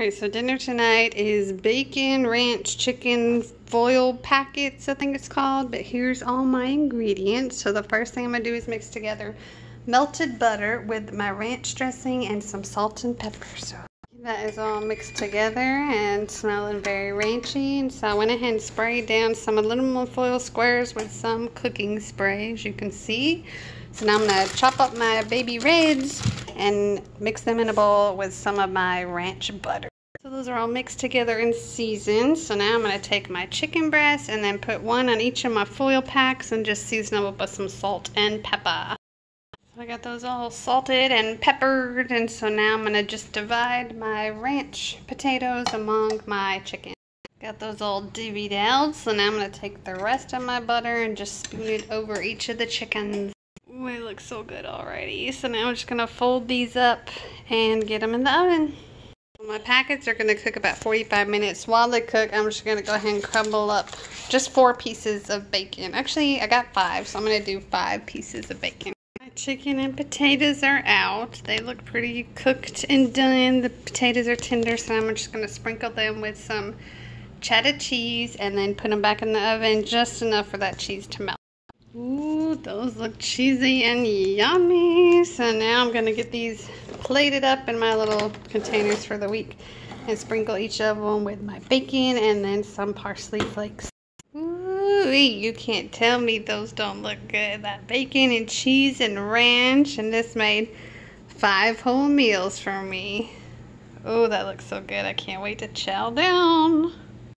Alright, so dinner tonight is bacon ranch chicken foil packets, I think it's called. But here's all my ingredients. So the first thing I'm going to do is mix together melted butter with my ranch dressing and some salt and pepper. So that is all mixed together and smelling very ranchy. And so I went ahead and sprayed down some aluminum foil squares with some cooking spray, as you can see. So now I'm going to chop up my baby reds and mix them in a bowl with some of my ranch butter. So those are all mixed together and seasoned. So now I'm going to take my chicken breast and then put one on each of my foil packs and just season them up with some salt and pepper. So I got those all salted and peppered and so now I'm going to just divide my ranch potatoes among my chicken. Got those all divvied out, so now I'm going to take the rest of my butter and just spoon it over each of the chickens. Ooh, they look so good already. So now I'm just going to fold these up and get them in the oven. My packets are going to cook about 45 minutes. While they cook, I'm just going to go ahead and crumble up just four pieces of bacon. Actually, I got five, so I'm going to do five pieces of bacon. My chicken and potatoes are out. They look pretty cooked and done. The potatoes are tender, so I'm just going to sprinkle them with some cheddar cheese and then put them back in the oven just enough for that cheese to melt. Ooh, those look cheesy and yummy. So now I'm gonna get these plated it up in my little containers for the week and sprinkle each of them with my bacon and then some parsley flakes. Ooh, you can't tell me those don't look good. That bacon and cheese and ranch and this made five whole meals for me. Oh, that looks so good. I can't wait to chow down.